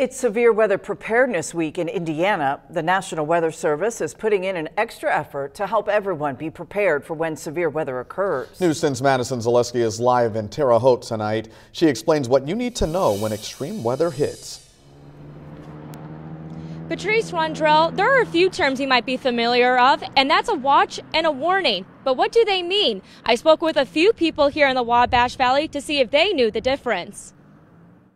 It's Severe Weather Preparedness Week in Indiana. The National Weather Service is putting in an extra effort to help everyone be prepared for when severe weather occurs. News 10's Madison Zaleski is live in Terre Haute tonight. She explains what you need to know when extreme weather hits. Patrice Rondrell, there are a few terms you might be familiar of, and that's a watch and a warning. But what do they mean? I spoke with a few people here in the Wabash Valley to see if they knew the difference.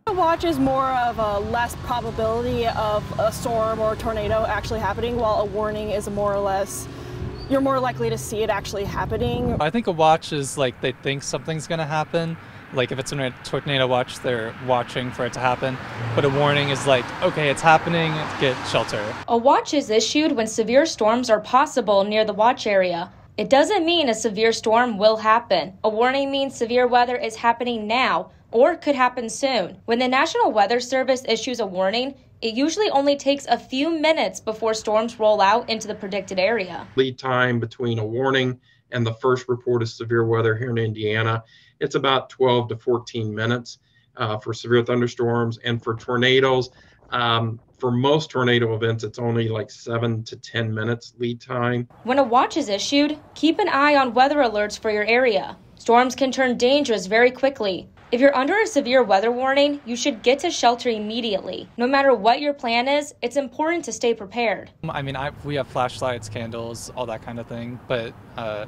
A watch is more of a less probability of a storm or a tornado actually happening, while a warning is more or less you're more likely to see it actually happening. I think a watch is like they think something's going to happen. Like if it's a tornado watch, they're watching for it to happen. But a warning is like, okay, it's happening, get shelter. A watch is issued when severe storms are possible near the watch area. It doesn't mean a severe storm will happen. A warning means severe weather is happening now or could happen soon. When the National Weather Service issues a warning, it usually only takes a few minutes before storms roll out into the predicted area. Lead time between a warning and the first report of severe weather here in Indiana, it's about 12 to 14 minutes uh, for severe thunderstorms. And for tornadoes, um, for most tornado events, it's only like seven to 10 minutes lead time. When a watch is issued, keep an eye on weather alerts for your area. Storms can turn dangerous very quickly. If you're under a severe weather warning, you should get to shelter immediately. No matter what your plan is, it's important to stay prepared. I mean, I, we have flashlights, candles, all that kind of thing, but uh,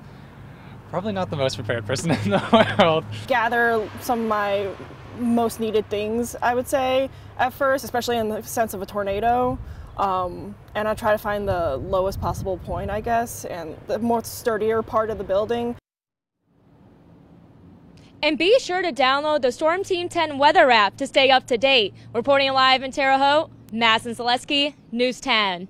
probably not the most prepared person in the world. Gather some of my most needed things, I would say, at first, especially in the sense of a tornado. Um, and I try to find the lowest possible point, I guess, and the more sturdier part of the building. And be sure to download the Storm Team 10 weather app to stay up to date. Reporting live in Terre Haute, Madison Zaleski, News 10.